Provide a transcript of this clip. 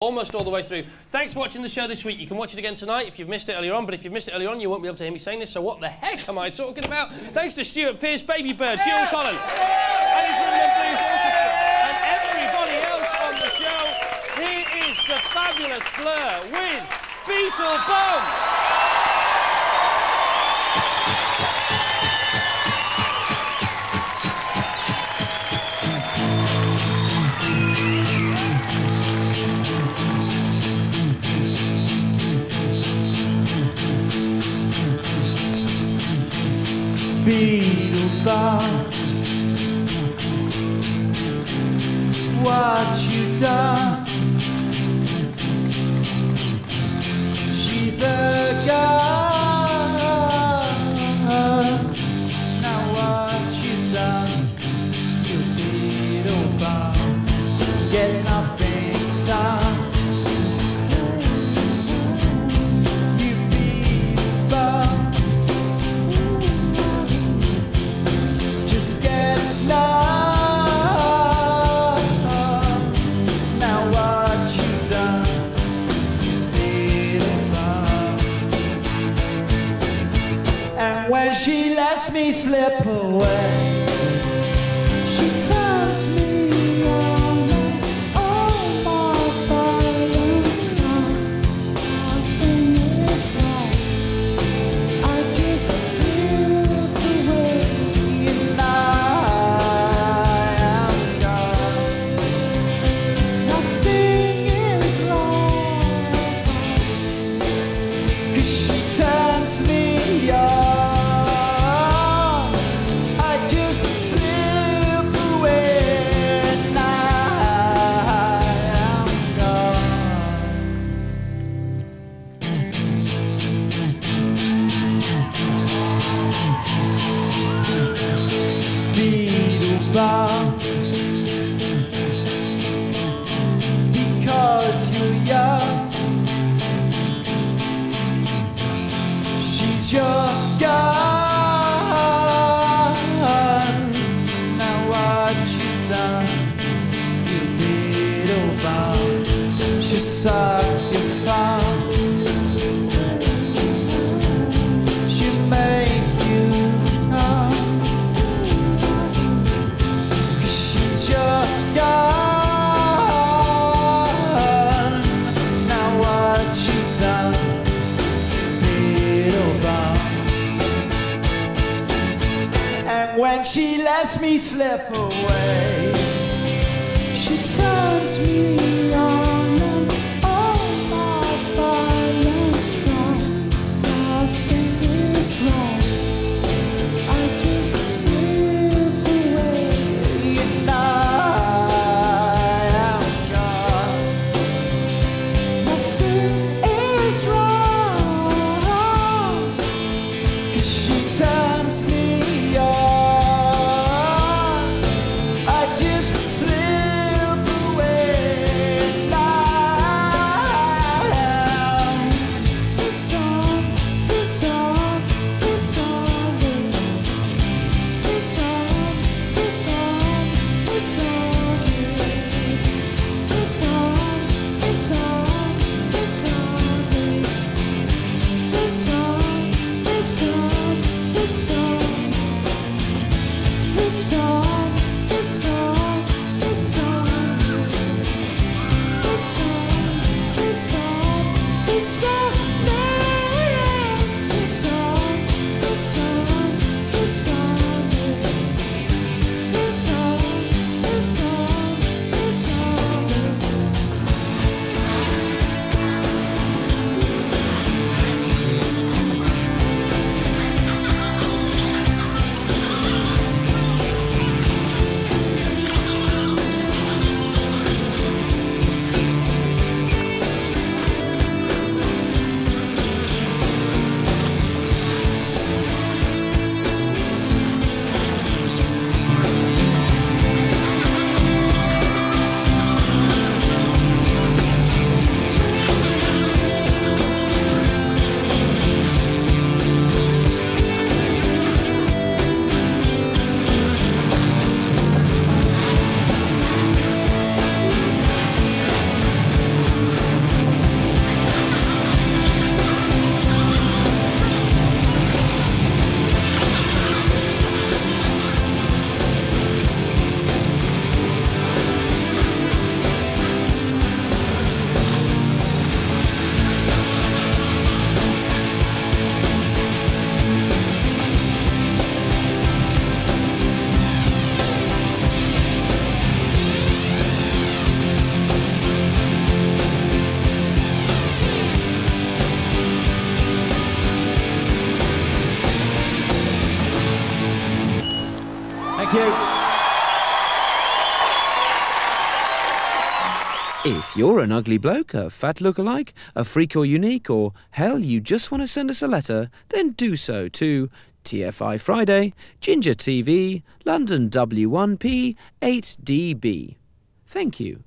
almost all the way through. Thanks for watching the show this week. You can watch it again tonight if you've missed it earlier on, but if you've missed it earlier on, you won't be able to hear me saying this, so what the heck am I talking about? Thanks to Stuart Pearce, Baby Bird, Jools Holland, and his Rhythm and Blues Orchestra, and everybody else on the show. Here is the fabulous Blur with Beetle Bomb. Beetlebum What you done. She's a gun Now what you done You Beetlebum Get when she lets me slip away, Because you're young. She's your gun Now what you done You little Beetlebum She suck when she lets me slip away, she turns me on Thank you. If you're an ugly bloke, a fat look-alike, a freak or unique, or hell, you just want to send us a letter, then do so to TFI Friday, Ginger TV, London W1P, 8DB. Thank you.